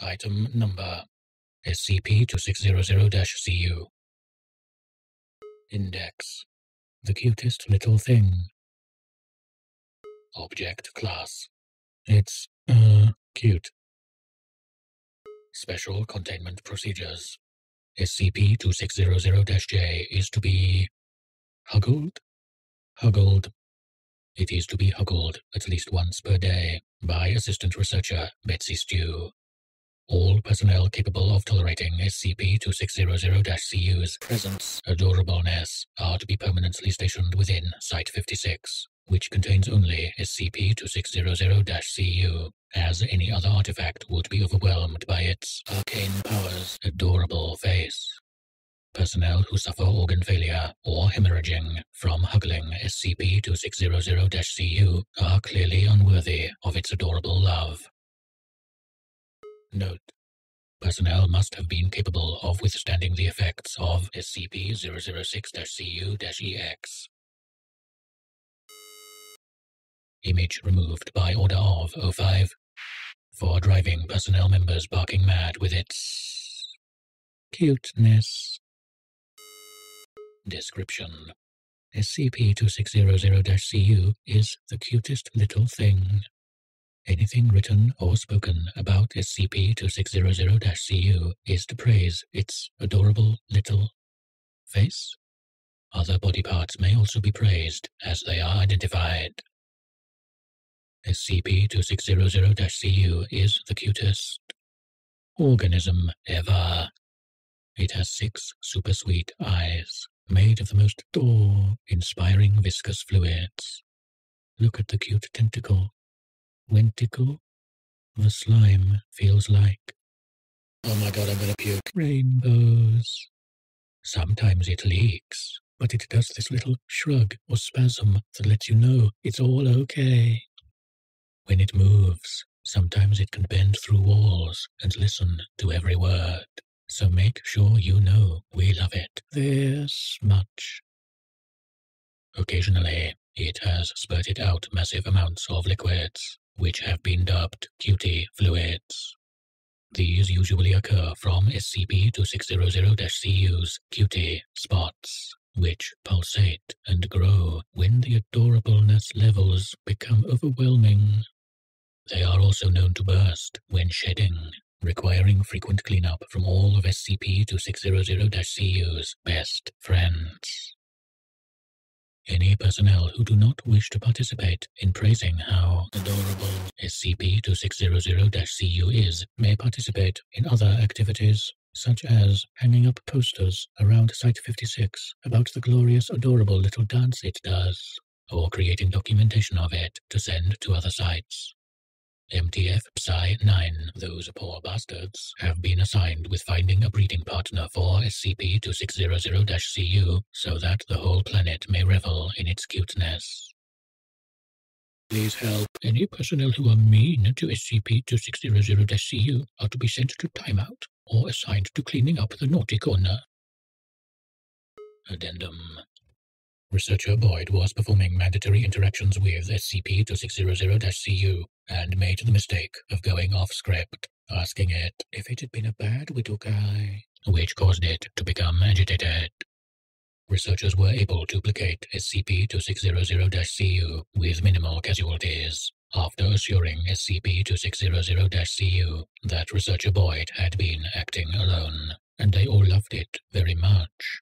Item number SCP-2600-CU Index The cutest little thing. Object class It's, uh, cute. Special containment procedures SCP-2600-J is to be huggled? Huggled. It is to be huggled at least once per day by Assistant Researcher Betsy Stew. All personnel capable of tolerating SCP-2600-CU's presence adorableness are to be permanently stationed within Site-56, which contains only SCP-2600-CU, as any other artifact would be overwhelmed by its arcane powers' adorable face. Personnel who suffer organ failure or hemorrhaging from huggling SCP-2600-CU are clearly unworthy of its adorable love. Note. Personnel must have been capable of withstanding the effects of SCP-006-CU-EX. Image removed by order of O5 for driving personnel members barking mad with its cuteness. Description SCP-2600-CU is the cutest little thing. Anything written or spoken about SCP-2600-CU is to praise its adorable little face. Other body parts may also be praised as they are identified. SCP-2600-CU is the cutest organism ever. It has six super sweet eyes, made of the most awe-inspiring viscous fluids. Look at the cute tentacle. Wenticle? The slime feels like. Oh my god, I'm gonna puke. Rainbows. Sometimes it leaks, but it does this little shrug or spasm that lets you know it's all okay. When it moves, sometimes it can bend through walls and listen to every word. So make sure you know we love it this much. Occasionally, it has spurted out massive amounts of liquids, which have been dubbed cutie fluids. These usually occur from SCP-2600-CU's cutie spots, which pulsate and grow when the adorableness levels become overwhelming. They are also known to burst when shedding, requiring frequent cleanup from all of SCP-2600-CU's best friends. Any personnel who do not wish to participate in praising how adorable SCP-2600-CU is may participate in other activities, such as hanging up posters around Site-56 about the glorious, adorable little dance it does, or creating documentation of it to send to other sites. MTF Psi 9, those poor bastards, have been assigned with finding a breeding partner for SCP-2600-CU so that the whole planet may revel in its cuteness. Please help. Any personnel who are mean to SCP-2600-CU are to be sent to timeout or assigned to cleaning up the naughty corner. Addendum Researcher Boyd was performing mandatory interactions with SCP-2600-CU and made the mistake of going off script, asking it if it had been a bad widow guy, which caused it to become agitated. Researchers were able to placate SCP-2600-CU with minimal casualties, after assuring SCP-2600-CU that Researcher Boyd had been acting alone, and they all loved it very much.